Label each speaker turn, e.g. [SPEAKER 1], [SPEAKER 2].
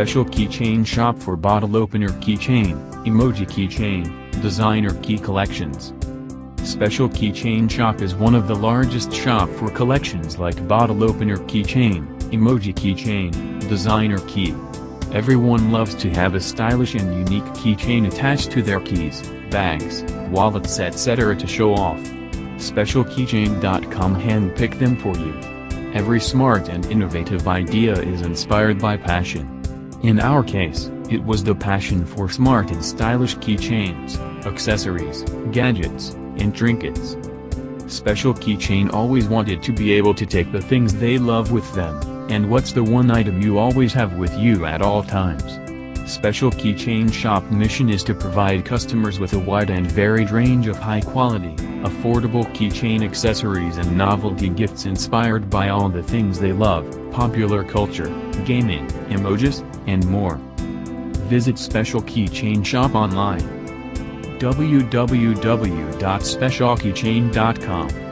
[SPEAKER 1] Special keychain shop for bottle opener keychain, emoji keychain, designer key collections. Special Keychain Shop is one of the largest shop for collections like bottle opener keychain, emoji keychain, designer key. Everyone loves to have a stylish and unique keychain attached to their keys, bags, wallets etc. to show off. SpecialKeychain.com handpick them for you. Every smart and innovative idea is inspired by passion. In our case, it was the passion for smart and stylish keychains, accessories, gadgets, and trinkets. Special Keychain always wanted to be able to take the things they love with them, and what's the one item you always have with you at all times? Special Keychain Shop mission is to provide customers with a wide and varied range of high-quality, affordable keychain accessories and novelty gifts inspired by all the things they love, popular culture, gaming, emojis, and more. Visit Special Keychain Shop online www.specialkeychain.com